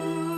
うん。